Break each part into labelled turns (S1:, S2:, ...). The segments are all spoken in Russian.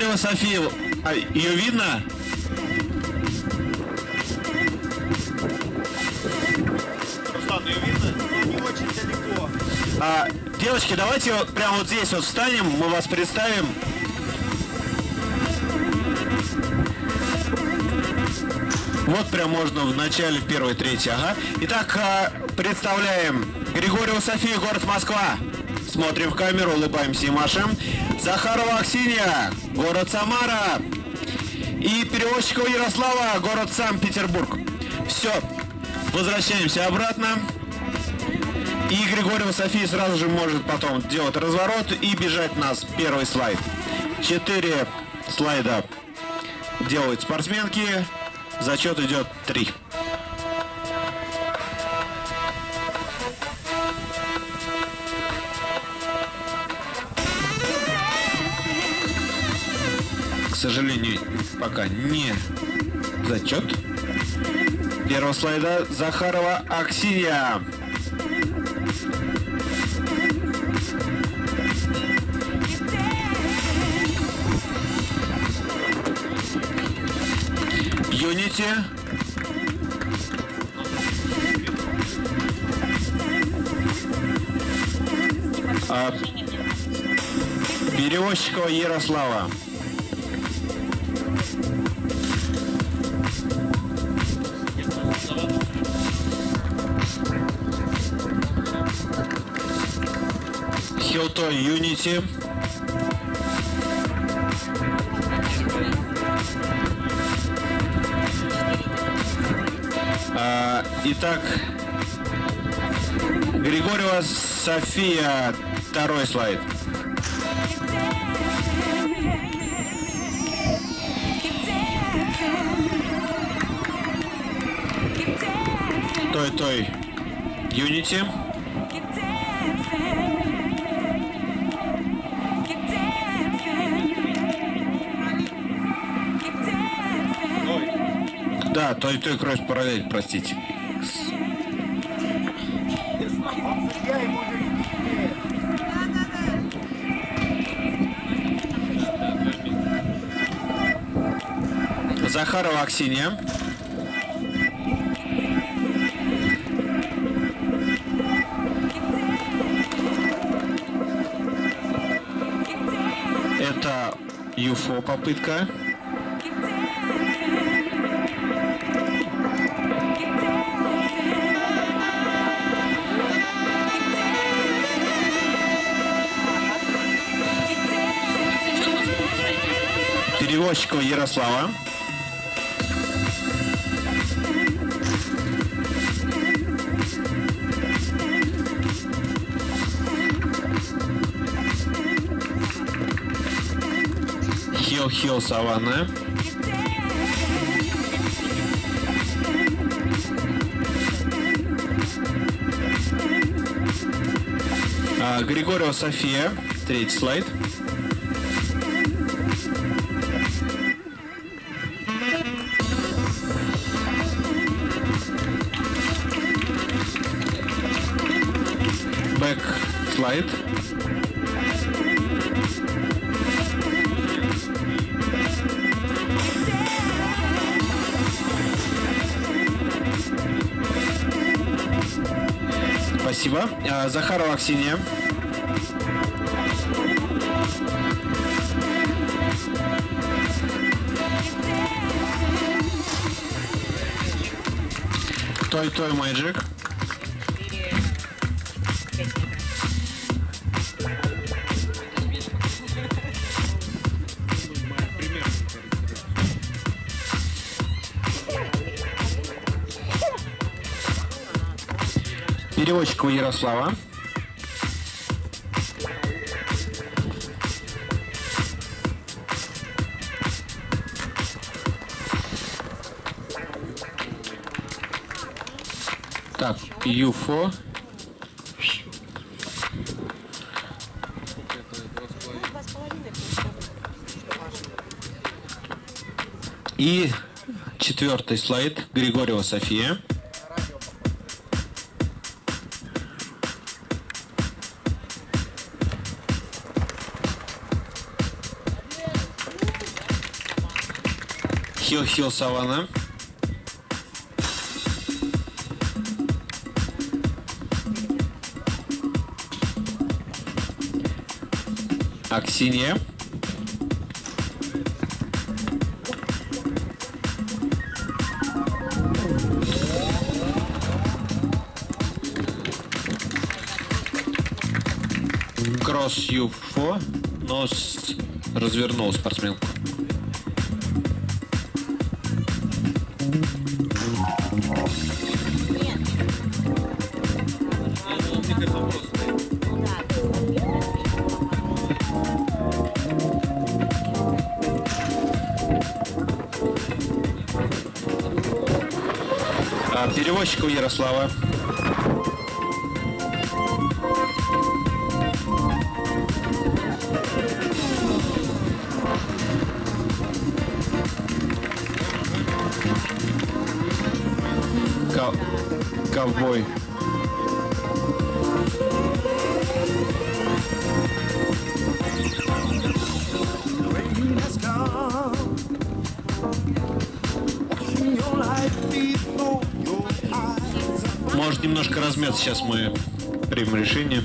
S1: Григорьева София. А, ее видно?
S2: Руслан, ее видно? Но не очень далеко.
S1: А, девочки, давайте вот прямо вот здесь вот встанем, мы вас представим. Вот прям можно в начале первой трети, ага. Итак, а, представляем Григорьева София, город Москва. Смотрим в камеру, улыбаемся и машем. Захарова Аксинья, город Самара. И Перевозчикова Ярослава, город Санкт-Петербург. Все, возвращаемся обратно. И Григорьева София сразу же может потом делать разворот и бежать нас. Первый слайд. Четыре слайда делают спортсменки. Зачет идет три. Сожалению, пока не зачет. Первого слайда Захарова Аксинья. Юнити. А, Перевозчикова Ярослава. Хилтой Юнити. А, итак, Григорьева София, второй слайд. Той-той. Юнити. Да, той-той кросс параллель, простите. Захарова Аксинья. Это ЮФО попытка. Перевозчикова Ярослава. Хил-хил саванна. А, Григорьева София, третий слайд. Слайд. Спасибо. А, Захарова Ксения. Той-той Мэджик. Переводчикова Ярослава. Так, ЮФО. И четвертый слайд Григорьева София. Хил-Хил Савана. Аксинья. Кросс Юфо, но развернул спортсменку. А, перевозчик у Ярослава. ковбой. Может немножко размяться сейчас мы примем решение.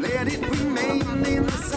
S3: Let it remain in